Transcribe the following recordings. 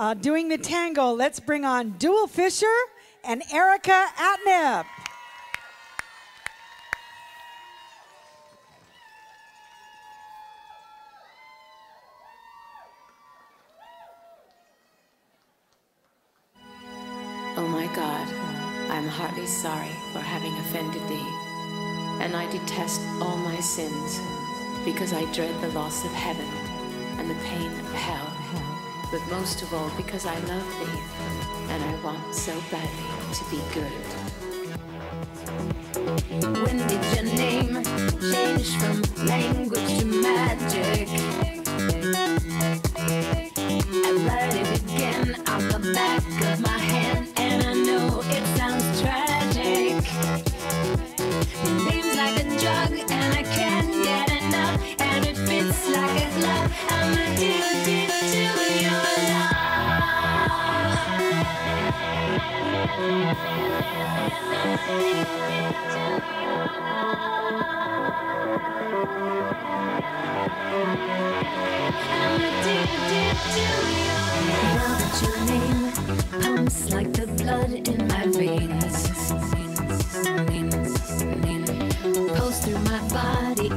uh, doing the tango, let's bring on Duell Fisher and Erica Atnip. O my God, I am heartily sorry for having offended thee, and I detest all my sins, because I dread the loss of heaven and the pain of hell, but most of all because I love thee, and I want so badly to be good. When did your name change from language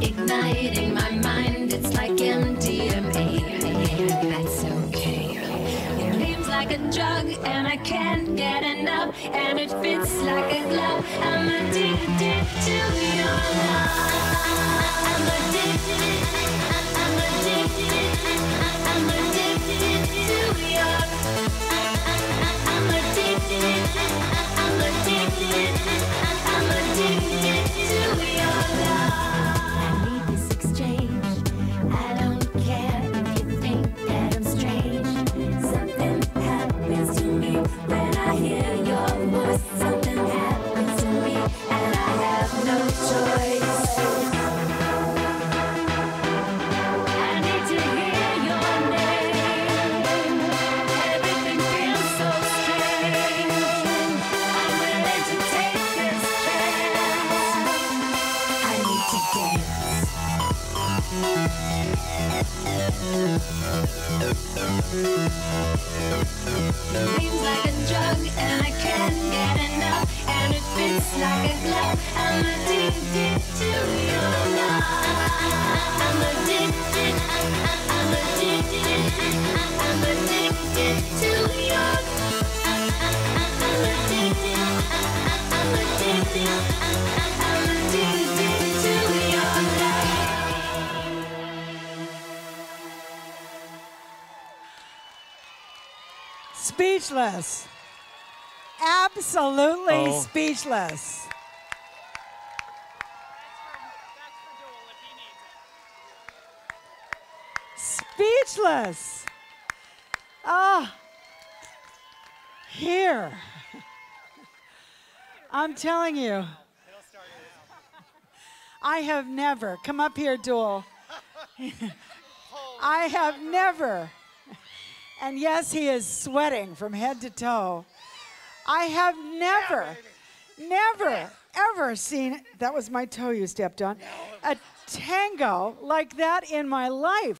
igniting my mind. It's like MDMA. That's okay. Like a drug, and I can't get enough, and it fits like a glove. I'm addicted to your love. Seems like a drug, and Speechless. Absolutely Oh. speechless. Speechless. Ah. Here. I'm telling you. I have never, come up here, Duell. I have never, and yes, he is sweating from head to toe. I have never, never, ever seen, that was my toe you stepped on, a tango like that in my life.